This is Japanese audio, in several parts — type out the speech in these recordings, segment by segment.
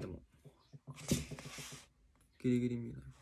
でも。ギリギリ見えない。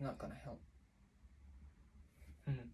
なんかねうん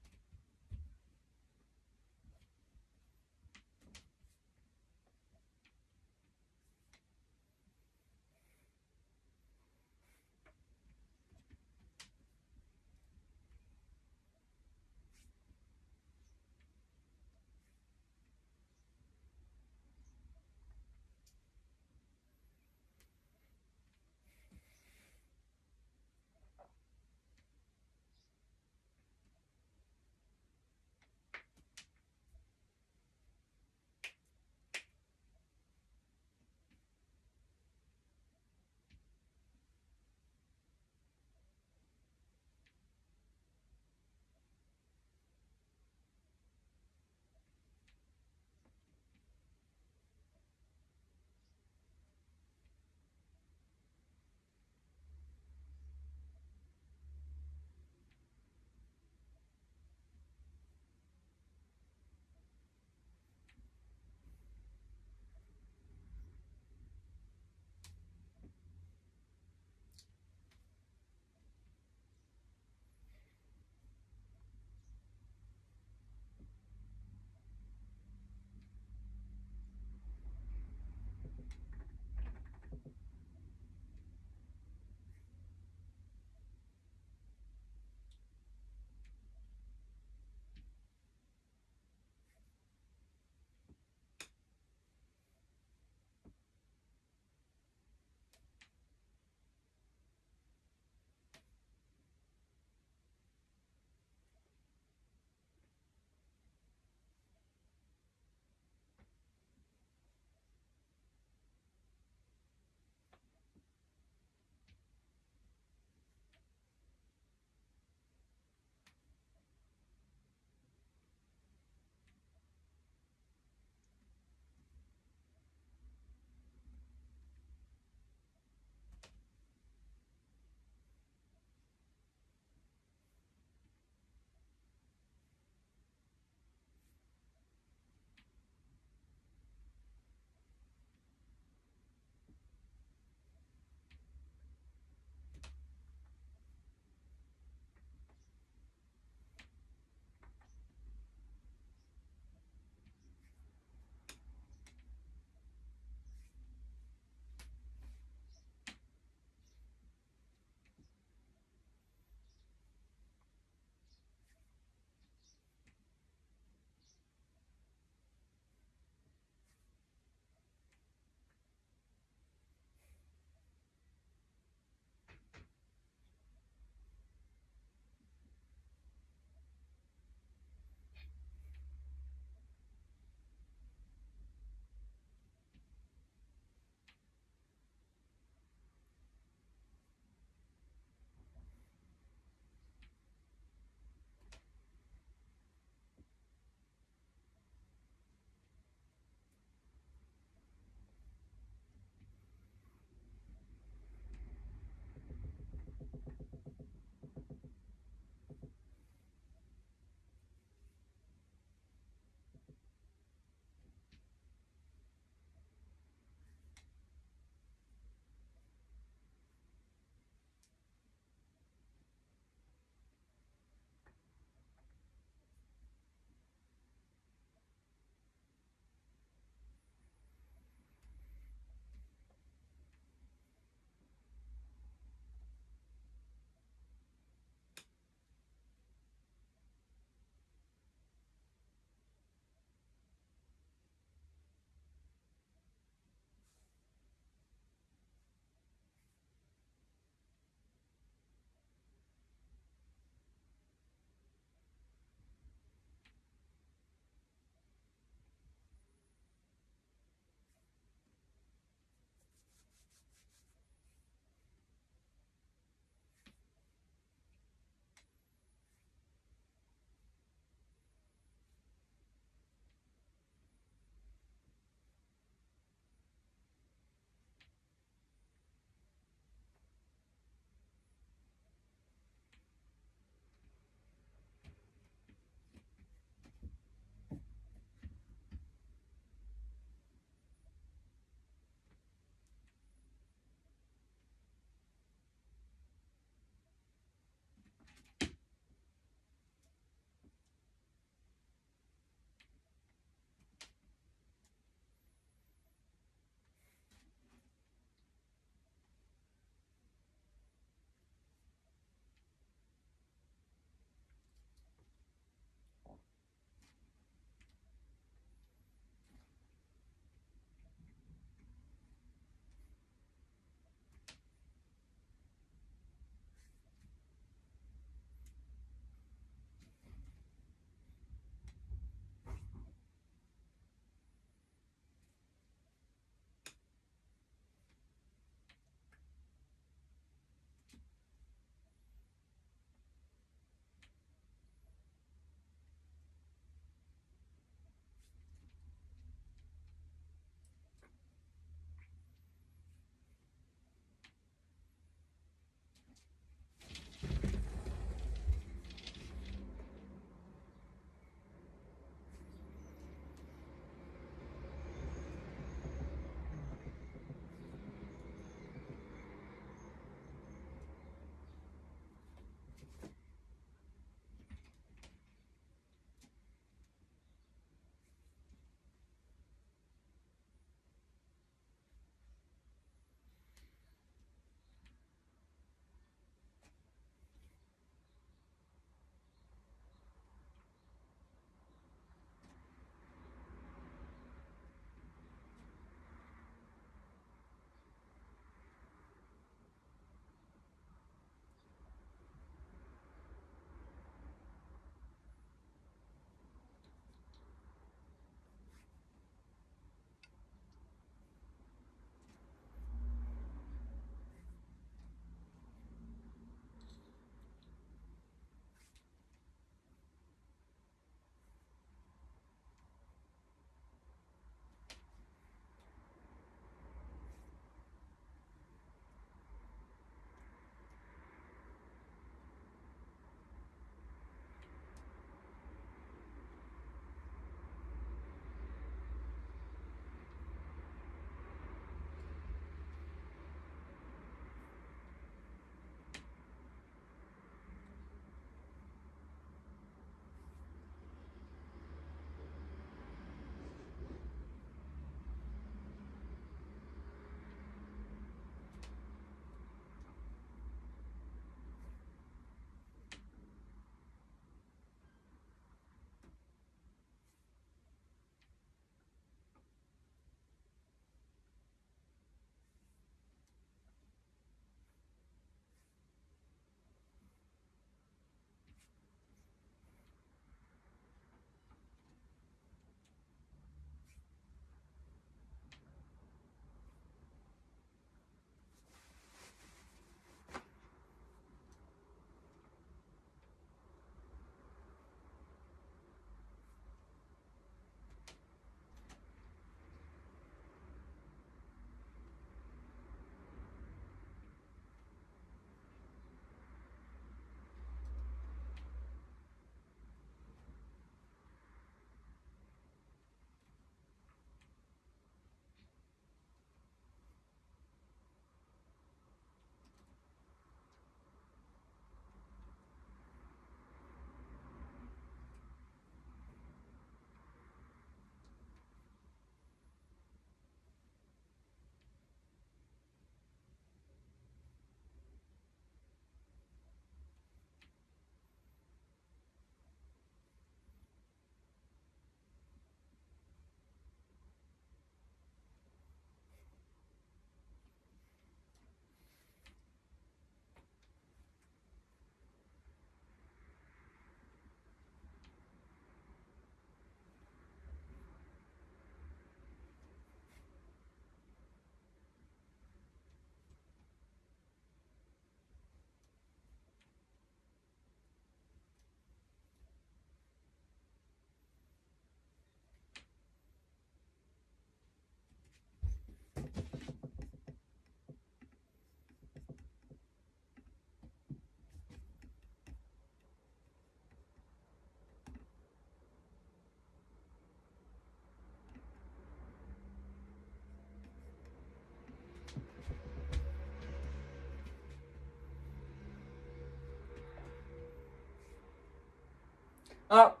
up.